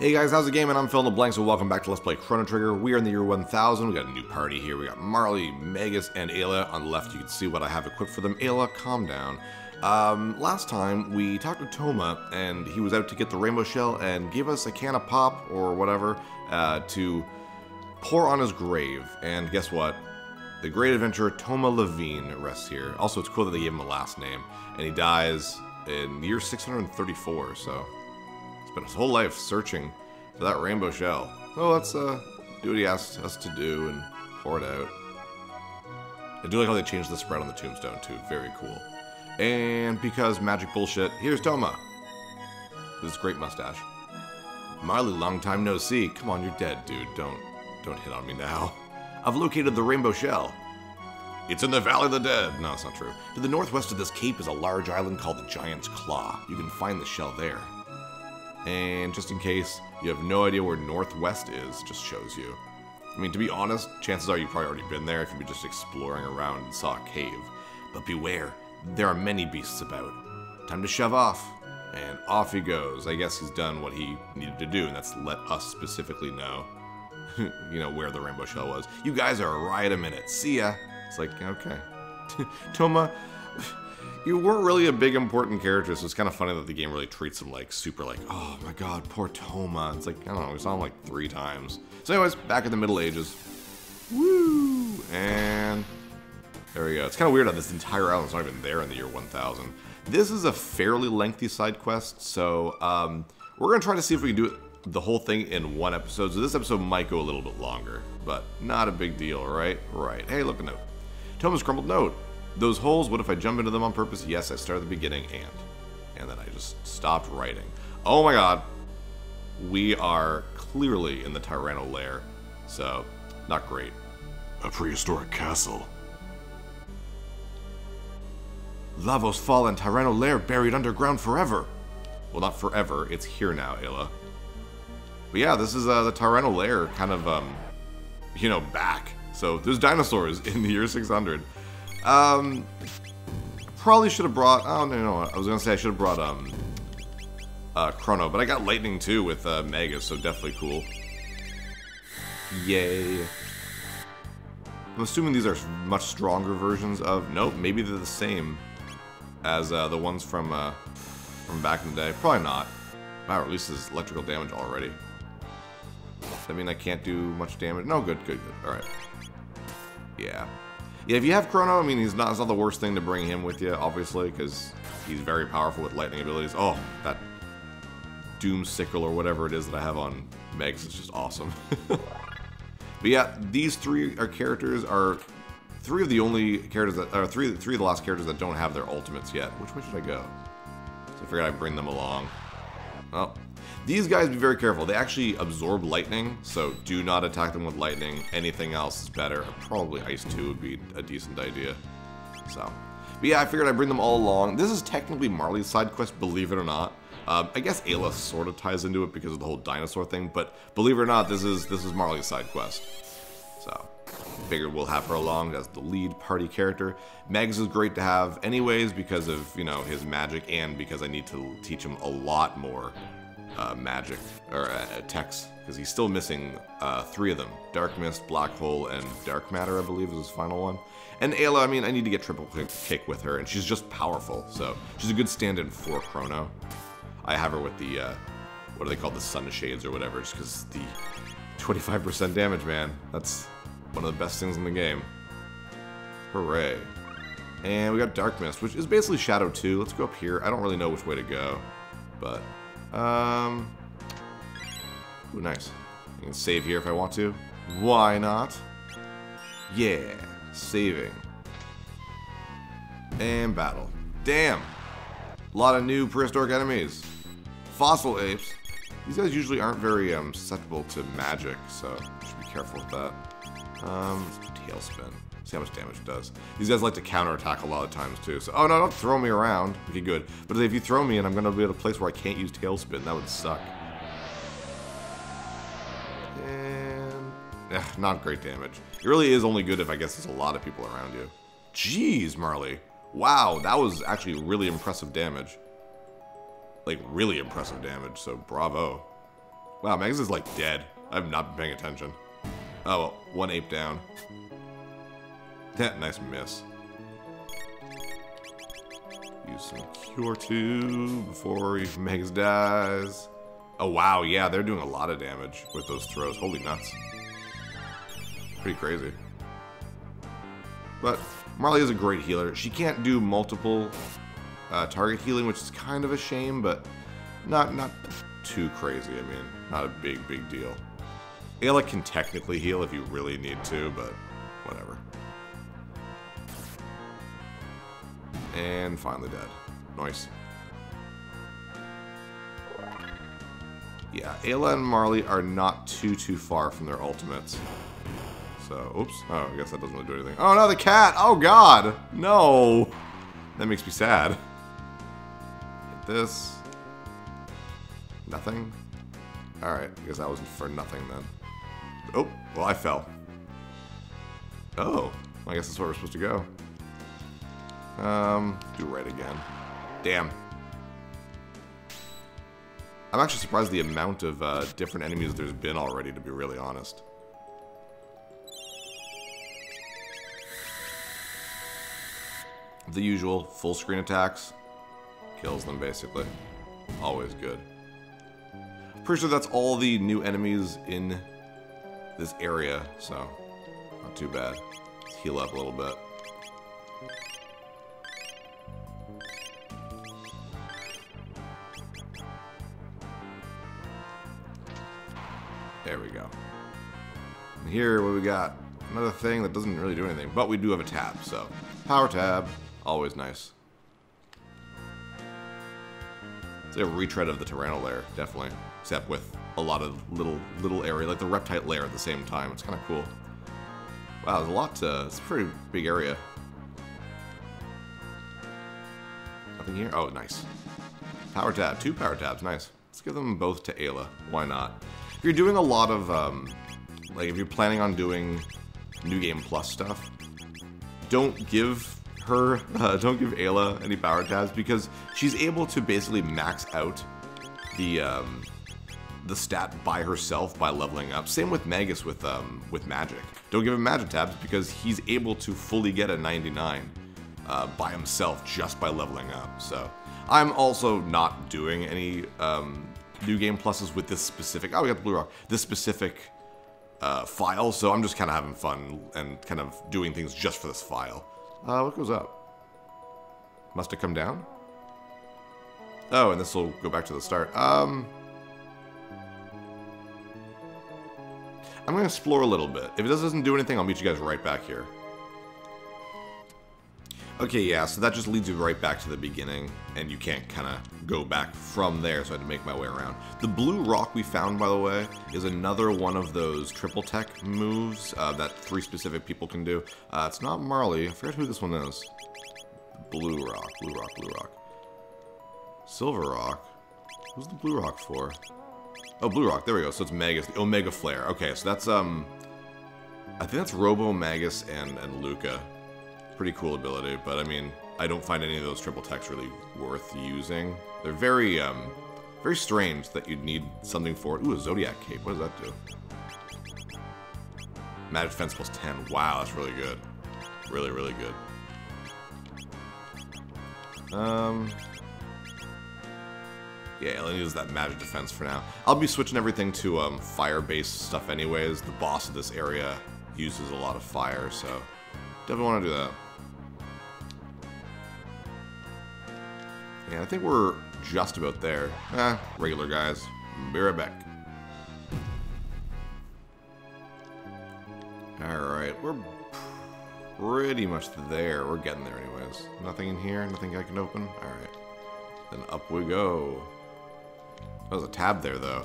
Hey guys, how's the game? And I'm in the Blank, so welcome back to Let's Play Chrono Trigger. We are in the year 1000. We got a new party here. We got Marley, Magus, and Ayla. On the left, you can see what I have equipped for them. Ayla, calm down. Um, last time, we talked to Toma, and he was out to get the Rainbow Shell and gave us a can of pop, or whatever, uh, to pour on his grave. And guess what? The great adventurer Toma Levine rests here. Also, it's cool that they gave him a last name. And he dies in year 634, so spent his whole life searching for that rainbow shell. So let's uh, do what he asked us to do and pour it out. I do like how they changed the spread on the tombstone too. Very cool. And because magic bullshit, here's Toma. With his great mustache. Marle, long time no see. Come on, you're dead, dude. Don't, don't hit on me now. I've located the rainbow shell. It's in the Valley of the Dead. No, it's not true. To the northwest of this cape is a large island called the Giant's Claw. You can find the shell there. And just in case you have no idea where Northwest is, just shows you. I mean, to be honest, chances are you've probably already been there if you've been just exploring around and saw a cave. But beware, there are many beasts about. Time to shove off. And off he goes. I guess he's done what he needed to do, and that's let us specifically know, you know, where the rainbow shell was. You guys are right a minute. See ya. It's like, okay. Toma, you weren't really a big important character, so it's kind of funny that the game really treats him like super like, oh my god, poor Toma. It's like, I don't know, we saw him like three times. So anyways, back in the Middle Ages. Woo! And there we go. It's kind of weird how this entire island's not even there in the year 1000. This is a fairly lengthy side quest, so um, we're going to try to see if we can do it the whole thing in one episode. So this episode might go a little bit longer, but not a big deal, right? Right. Hey, look a note. Toma's crumbled note. Those holes, what if I jump into them on purpose? Yes, I start at the beginning and. And then I just stopped writing. Oh my god. We are clearly in the Tyranno lair. So, not great. A prehistoric castle. Lavos fallen Tyranno lair buried underground forever. Well, not forever. It's here now, Ayla. But yeah, this is uh, the Tyranno lair kind of, um, you know, back. So there's dinosaurs in the year 600. Um, probably should have brought. Oh no, no, I was gonna say I should have brought um, uh, Chrono, but I got Lightning too with uh, Mega, so definitely cool. Yay! I'm assuming these are much stronger versions of. Nope, maybe they're the same as uh, the ones from uh, from back in the day. Probably not. Wow, this electrical damage already. Does that mean I can't do much damage? No, good, good, good. All right. Yeah. Yeah, if you have Chrono, I mean, he's not, it's not the worst thing to bring him with you, obviously, because he's very powerful with lightning abilities. Oh, that Doom Sickle or whatever it is that I have on Megs is just awesome. but yeah, these three are characters are three of the only characters that are three three of the last characters that don't have their ultimates yet. Which way should I go? So I figured I'd bring them along. Well, these guys, be very careful. They actually absorb lightning, so do not attack them with lightning. Anything else is better. Probably Ice 2 would be a decent idea. So, but yeah, I figured I'd bring them all along. This is technically Marley's side quest, believe it or not. Um, I guess Ayla sort of ties into it because of the whole dinosaur thing, but believe it or not, this is this is Marle's side quest. So, figured we'll have her along as the lead party character. Megs is great to have anyways because of, you know, his magic and because I need to teach him a lot more uh, magic or uh, techs because he's still missing uh, three of them: Dark Mist, Black Hole, and Dark Matter. I believe is his final one. And Ayla, I mean, I need to get triple kick with her, and she's just powerful, so she's a good stand-in for Chrono. I have her with the uh, what are they called, the Sun Shades or whatever, just because the 25% damage, man. That's one of the best things in the game. Hooray! And we got Dark Mist, which is basically Shadow 2. Let's go up here. I don't really know which way to go, but um, ooh, nice. I can save here if I want to. Why not? Yeah, saving. And battle. Damn. A lot of new prehistoric enemies. Fossil apes. These guys usually aren't very um, susceptible to magic, so should be careful with that. Um, tailspin. See how much damage it does. These guys like to counterattack a lot of times too. So, oh no, don't throw me around. Okay, good. But if you throw me and I'm gonna be at a place where I can't use tailspin, that would suck. And eh, not great damage. It really is only good if I guess there's a lot of people around you. Jeez, Marley. Wow, that was actually really impressive damage. Like really impressive damage. So bravo. Wow, Magus is like dead. I've not been paying attention. Oh, well, one ape down. Nice miss. Use some Cure 2 before Magus dies. Oh, wow, yeah, they're doing a lot of damage with those throws. Holy nuts. Pretty crazy. But Marley is a great healer. She can't do multiple uh, target healing, which is kind of a shame, but not not too crazy. I mean, not a big, big deal. Ayla can technically heal if you really need to, but whatever. And finally dead. Nice. Yeah, Ayla and Marley are not too, too far from their ultimates. So, oops. Oh, I guess that doesn't really do anything. Oh, no, the cat! Oh, God! No! That makes me sad. This. Nothing? Alright, I guess that was for nothing then. Oh, well, I fell. Oh, I guess that's where we're supposed to go. Um, do right again. Damn. I'm actually surprised the amount of uh, different enemies there's been already, to be really honest. The usual full screen attacks. Kills them, basically. Always good. Pretty sure that's all the new enemies in this area, so not too bad. Let's heal up a little bit. Here, what we got? Another thing that doesn't really do anything, but we do have a tab, so power tab, always nice. It's a retread of the Tyranno lair, definitely. Except with a lot of little little area, like the Reptite lair at the same time. It's kind of cool. Wow, there's a lot to... It's a pretty big area. Nothing here? Oh, nice. Power tab. Two power tabs. Nice. Let's give them both to Ayla. Why not? If you're doing a lot of, um, like, if you're planning on doing New Game Plus stuff, don't give her, uh, don't give Ayla any power tabs because she's able to basically max out the um, the stat by herself by leveling up. Same with Magus with um, with magic. Don't give him magic tabs because he's able to fully get a 99 uh, by himself just by leveling up. So I'm also not doing any um, new game pluses with this specific. Oh, we got the blue rock. This specific uh, file. So I'm just kind of having fun and kind of doing things just for this file. Uh, what goes up? Must have come down? Oh, and this will go back to the start. Um, I'm going to explore a little bit. If it doesn't do anything, I'll meet you guys right back here. Okay, yeah, so that just leads you right back to the beginning, and you can't kind of go back from there, so I had to make my way around. The blue rock we found, by the way, is another one of those triple tech moves uh, that three specific people can do. Uh, it's not Marley. I forget who this one is. Blue rock, blue rock, blue rock. Silver rock? Who's the blue rock for? Oh, blue rock, there we go. So it's Magus, the Omega Flare. Okay, so that's, um... I think that's Robo, Magus, and, and Lucca pretty cool ability, but I mean, I don't find any of those triple techs really worth using. They're very, um, very strange that you'd need something for it. Ooh, a Zodiac Cape. What does that do? Magic Defense plus 10. Wow, that's really good. Really, really good. Um... Yeah, I'll use that magic defense for now. I'll be switching everything to um, fire-based stuff anyways. The boss of this area uses a lot of fire, so definitely want to do that. Yeah, I think we're just about there. Eh, regular guys. Be right back. Alright, we're pretty much there. We're getting there anyways. Nothing in here? Nothing I can open? Alright. Then up we go. There's a tab there, though.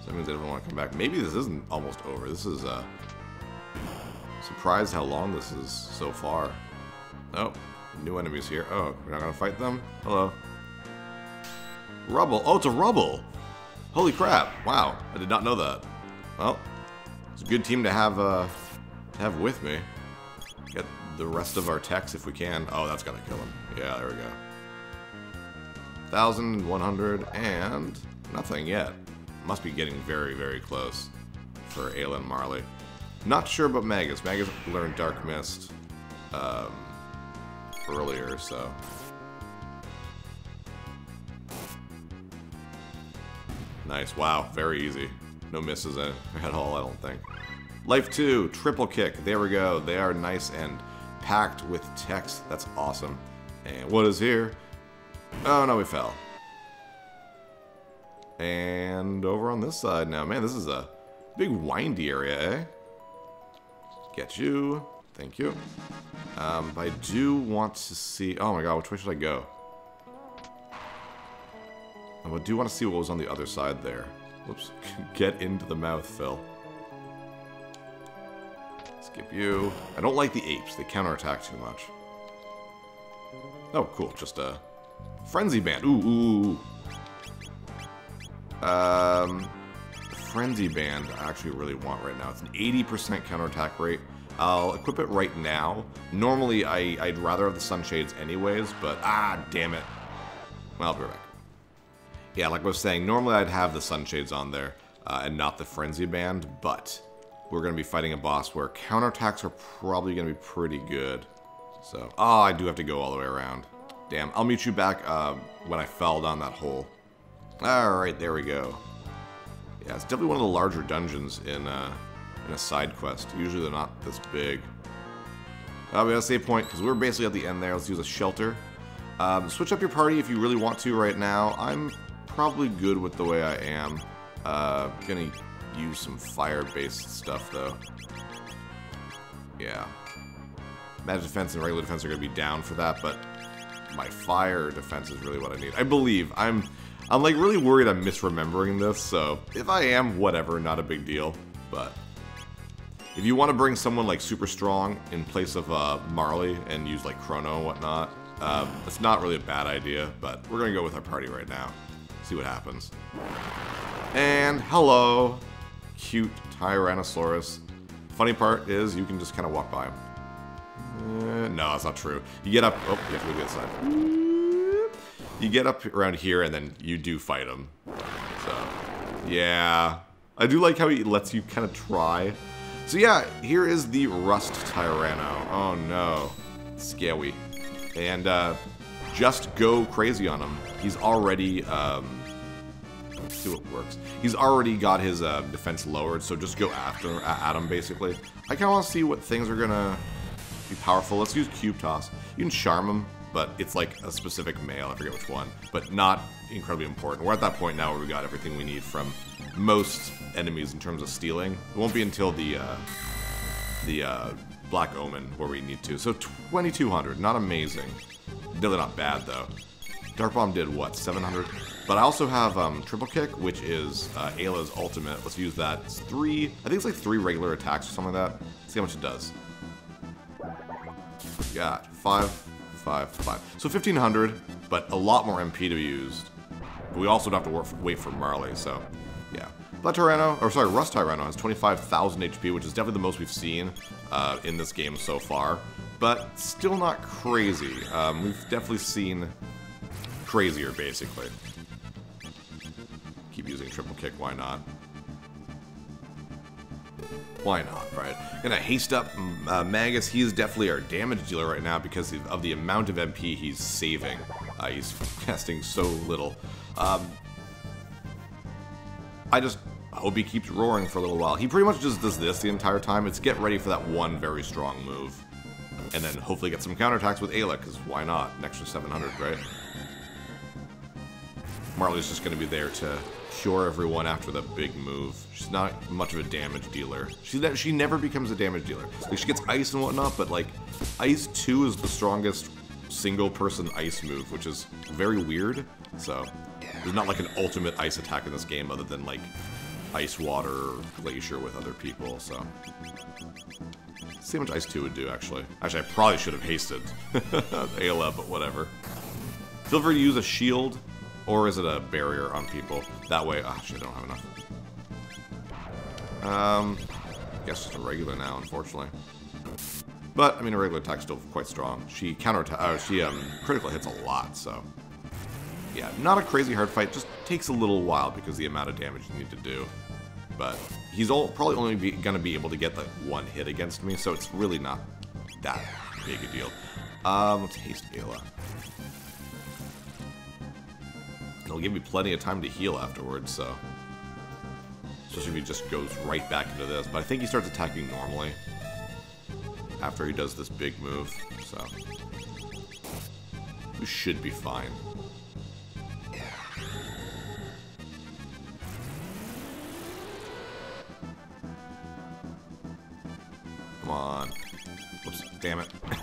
So that means I don't want to come back. Maybe this isn't almost over. This is, uh... Surprised how long this is so far. Oh, new enemies here. Oh, we're not gonna fight them? Hello. Rubble. Oh, it's a rubble. Holy crap. Wow. I did not know that. Well, it's a good team to have, uh, to have with me. Get the rest of our techs if we can. Oh, that's gonna kill him. Yeah, there we go. 1,100 and nothing yet. must be getting very, very close for and Marley. Not sure about Magus. Magus learned Dark Mist um, earlier, so... Nice. Wow. Very easy. No misses at all, I don't think. Life 2, triple kick. There we go. They are nice and packed with techs. That's awesome. And what is here? Oh, no, we fell. And over on this side now. Man, this is a big windy area, eh? Get you. Thank you. Um, I do want to see... Oh my god, which way should I go? I do want to see what was on the other side there. Whoops. Get into the mouth, Phil. Skip you. I don't like the apes. They counterattack too much. Oh, cool. Just a frenzy band. Ooh, ooh, ooh. Um, frenzy band I actually really want right now. It's an 80% counterattack rate. I'll equip it right now. Normally, I, I'd rather have the sunshades anyways, but ah, damn it. Well, I'll be right back. Yeah, like I was saying, normally I'd have the sunshades on there uh, and not the frenzy band, but we're going to be fighting a boss where counterattacks are probably going to be pretty good. So, oh, I do have to go all the way around. Damn, I'll meet you back uh, when I fell down that hole. Alright, there we go. Yeah, it's definitely one of the larger dungeons in, uh, in a side quest. Usually they're not this big. Uh, we got a save point, because we're basically at the end there. Let's use a shelter. Um, switch up your party if you really want to right now. I'm probably good with the way I am. Uh, gonna use some fire-based stuff, though. Yeah. Magic defense and regular defense are gonna be down for that, but my fire defense is really what I need. I believe. I'm I'm like really worried I'm misremembering this, so if I am, whatever, not a big deal. But if you want to bring someone like super strong in place of uh, Marley and use like Chrono and whatnot, um, it's not really a bad idea, but we're gonna go with our party right now. See what happens. And hello, cute Tyrannosaurus. Funny part is you can just kind of walk by him. Uh, no, that's not true. You get up. Oh, you have to go the other side. You get up around here and then you do fight him. So, yeah. I do like how he lets you kind of try. So yeah, here is the Rust Tyranno. Oh no. Scary. And uh, just go crazy on him. He's already, um, let's see what works. He's already got his uh, defense lowered, so just go after at him, basically. I kind of want to see what things are going to be powerful. Let's use Cube Toss. You can Charm him, but it's like a specific mail, I forget which one, but not incredibly important. We're at that point now where we got everything we need from most enemies in terms of stealing. It won't be until the, uh, the, uh, Black Omen where we need to. So 2200, not amazing. Really not bad, though. Dark Bomb did, what, 700? But I also have um, Triple Kick, which is uh, Ayla's ultimate. Let's use that. It's three, I think it's like three regular attacks or something like that. Let's see how much it does. Yeah, five, five, five. So 1500, but a lot more MP to be used. But we also don't have to wait for Marley, so yeah. Blood Tyranno, or sorry, Rust Tyranno has 25,000 HP, which is definitely the most we've seen uh, in this game so far. But still not crazy. Um, we've definitely seen crazier, basically. Keep using triple kick, why not? Why not, right? Gonna haste up uh, Magus. He is definitely our damage dealer right now because of the amount of MP he's saving. Uh, he's casting so little. Um, I just hope he keeps roaring for a little while. He pretty much just does this the entire time. It's get ready for that one very strong move. And then hopefully get some counterattacks with Ayla, because why not? An extra 700, right? Marley's just going to be there to cure everyone after the big move. She's not much of a damage dealer. She she never becomes a damage dealer. Like she gets ice and whatnot, but like ice 2 is the strongest single person ice move, which is very weird. So there's not like an ultimate ice attack in this game other than like ice water or glacier with other people, so see how much Ice 2 would do, actually. Actually, I probably should have hasted Ayla, but whatever. Feel free to use a shield or is it a barrier on people? That way, oh shit, I don't have enough. Um, I guess just a regular now, unfortunately. But, I mean, a regular attack's still quite strong. She counter uh, she um, critical hits a lot, so. Yeah, not a crazy hard fight, just takes a little while because the amount of damage you need to do. But he's all, probably only be, gonna be able to get like one hit against me, so it's really not that big a deal. Um, let's haste Ayla. It'll give me plenty of time to heal afterwards, so... Especially if he just goes right back into this. But I think he starts attacking normally. After he does this big move, so... We should be fine.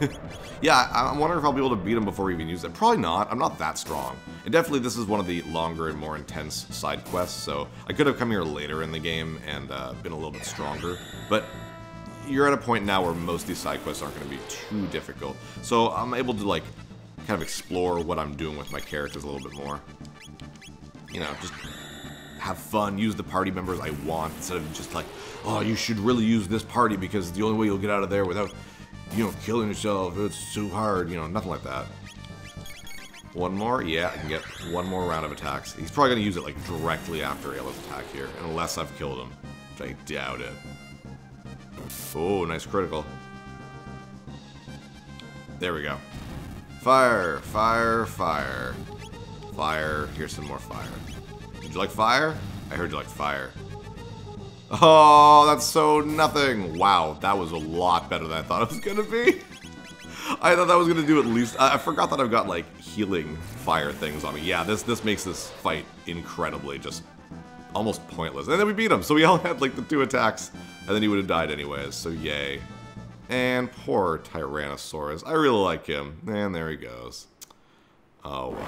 yeah, I'm wondering if I'll be able to beat him before he even uses it. Probably not. I'm not that strong. And definitely this is one of the longer and more intense side quests, so I could have come here later in the game and uh, been a little bit stronger. But you're at a point now where most of these side quests aren't going to be too difficult. So I'm able to, like, kind of explore what I'm doing with my characters a little bit more. You know, just have fun, use the party members I want, instead of just like, oh, you should really use this party because the only way you'll get out of there without, you know, killing yourself, it's too hard, you know, nothing like that. One more? Yeah, I can get one more round of attacks. He's probably going to use it, like, directly after Ayla's attack here, unless I've killed him, which I doubt it. Oh, nice critical. There we go. Fire, fire, fire. Fire, here's some more fire. Did you like fire? I heard you like fire. Oh, that's so nothing. Wow, that was a lot better than I thought it was gonna be. I thought that was gonna do at least. I, I forgot that I've got like healing fire things on me. Yeah, this this makes this fight incredibly just almost pointless. And then we beat him, so we all had like the two attacks, and then he would have died anyways. So yay. And poor Tyrannosaurus. I really like him. And there he goes. Oh wow.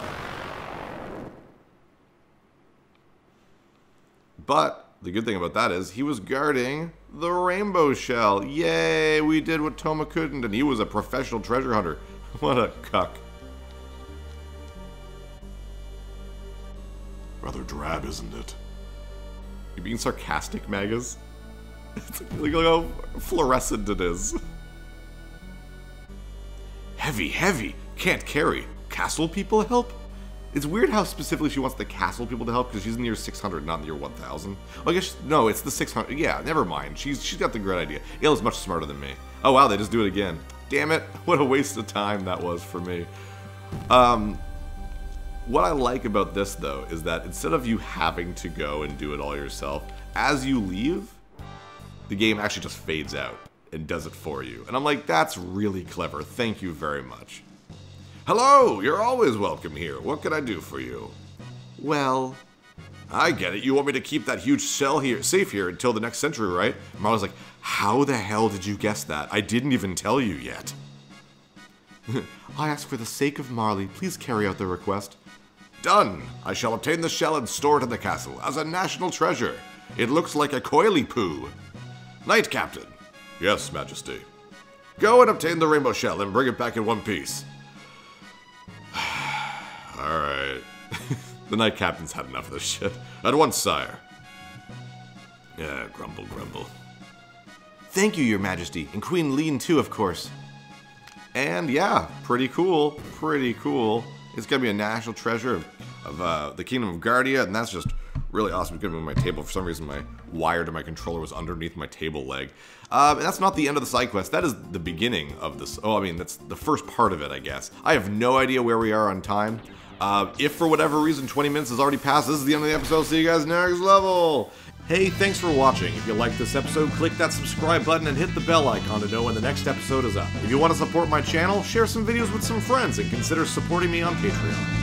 But the good thing about that is he was guarding the rainbow shell. Yay, we did what Toma couldn't, and he was a professional treasure hunter. What a cuck. Rather drab, isn't it? You being sarcastic, Magus? look how fluorescent it is. Heavy, heavy. Can't carry. Castle people help? It's weird how specifically she wants the castle people to help because she's in the year 600, not in year 1000. Well, I guess, no, it's the 600. Yeah, never mind. She's She's got the great idea. Ayla's much smarter than me. Oh, wow, they just do it again. Damn it. What a waste of time that was for me. Um, what I like about this, though, is that instead of you having to go and do it all yourself, as you leave, the game actually just fades out and does it for you. And I'm like, that's really clever. Thank you very much. Hello, you're always welcome here. What can I do for you? Well, I get it. You want me to keep that huge shell here, safe here until the next century, right? Marla's like, how the hell did you guess that? I didn't even tell you yet. I ask for the sake of Marley, please carry out the request. Done. I shall obtain the shell and store it in the castle as a national treasure. It looks like a coily poo. Knight Captain. Yes, Majesty. Go and obtain the rainbow shell and bring it back in one piece. The Knight Captain's had enough of this shit. At once, sire. Yeah, grumble, grumble. Thank you, Your Majesty, and Queen Leene too, of course. And yeah, pretty cool, pretty cool. It's gonna be a national treasure of, of uh, the Kingdom of Guardia, and that's just really awesome. It's gonna be my table. For some reason, my wire to my controller was underneath my table leg. Um, and that's not the end of the side quest. That is the beginning of this. Oh, I mean, that's the first part of it, I guess. I have no idea where we are on time. Uh, if for whatever reason 20 minutes has already passed, this is the end of the episode. See you guys next level. Hey, thanks for watching. If you liked this episode, click that subscribe button and hit the bell icon to know when the next episode is up. If you want to support my channel, share some videos with some friends and consider supporting me on Patreon.